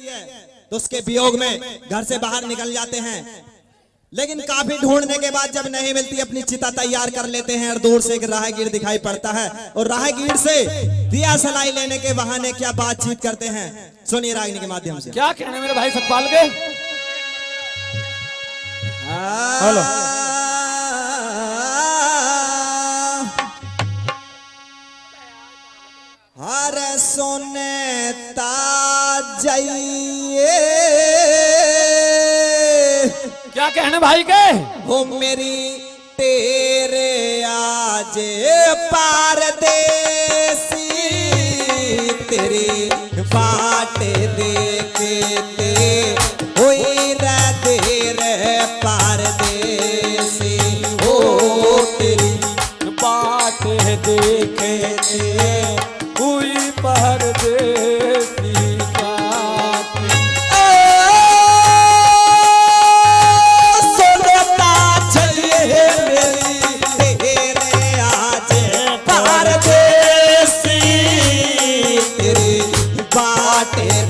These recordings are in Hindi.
है तो उसके वियोग में घर से बाहर निकल जाते हैं। लेकिन काफ़ी ढूँढने के बाद जब नहीं मिलती अपनी चिता तैयार कर लेते हैं और दूर से एक राहगीर दिखाई पड़ता है। और राहगीर से दिया सलाई लेने के बहाने क्या बातचीत करते हैं? सुनिए रागनी के माध्यम से। क्या कहने मेरे भाई सतपाल के? हेलो। क्या कहने भाई के? हो मेरी तेरे आज पार देसी तेरी बाट देखते हुई देर पार देसी हो तेरी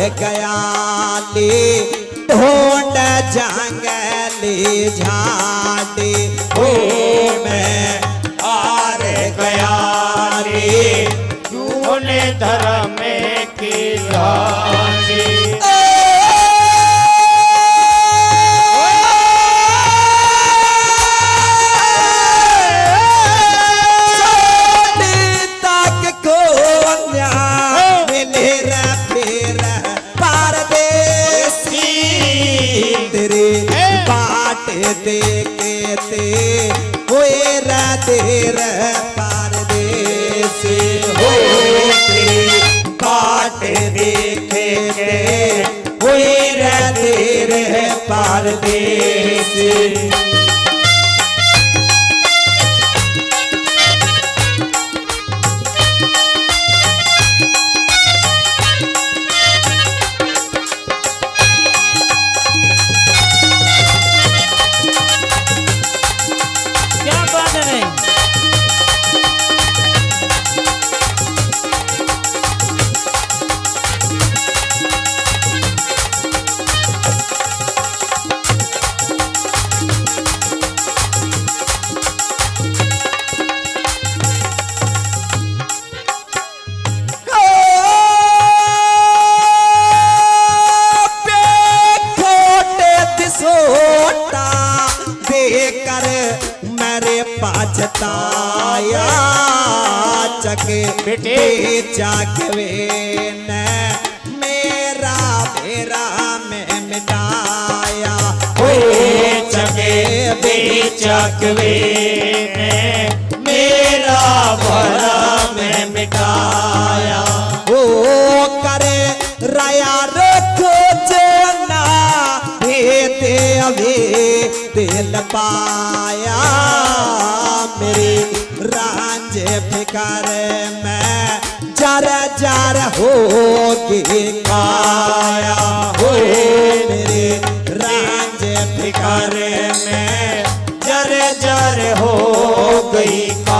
हार गया ले ढूंढ जंगली झाड़ी हो मैं आर गयाली धर्म की मेरे पाचताया चके बेटे। जागवे ने मेरा मेरा में मिटाया ओ चके चकवे ने मेरा भरा में मिटाया ओ करे राया रखो जना भेते अभी दिल पाया रांझ फिकर में जर जर होगी काया। हो मेरे रांझे फिकर में जर जर हो गई काया।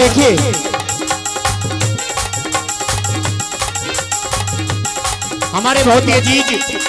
देखिए। हमारे बहुत ही अज़ीज़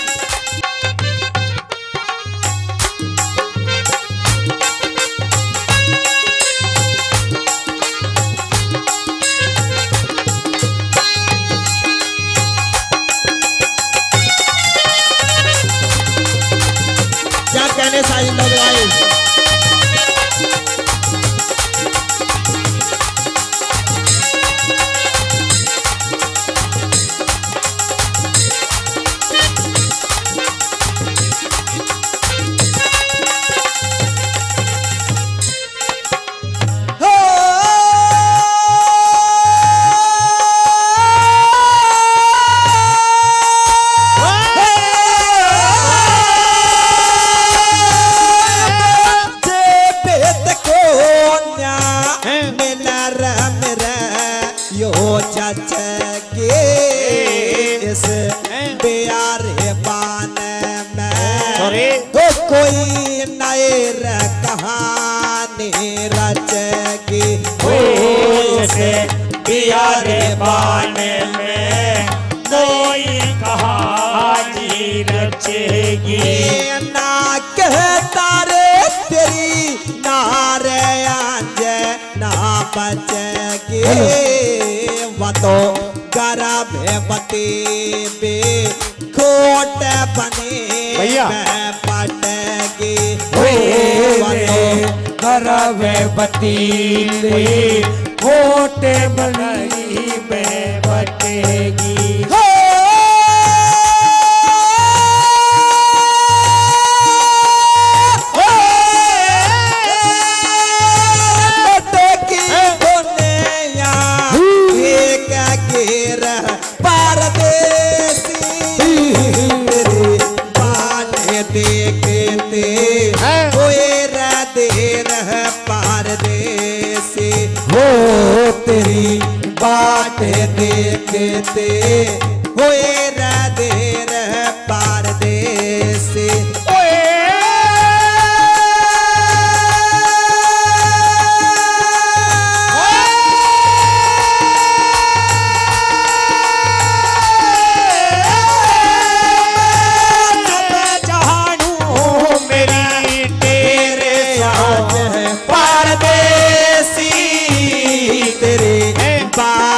से प्यारे बाने में कोई कहानी रचेगी। ना कहता रे तेरी नारे आंज ना बचेगी। वो तो गरब बे खोट बने। में पटेगी। वो तो करवे होटे बनाई में बटेगी। हो तेरी बाट देखते होए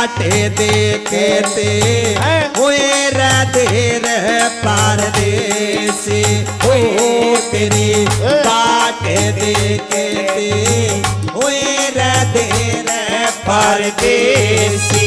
बाटे देखते हुए रहते रह परदेसी हो तेरी बाटे देखते हुए रहते रह परदेसी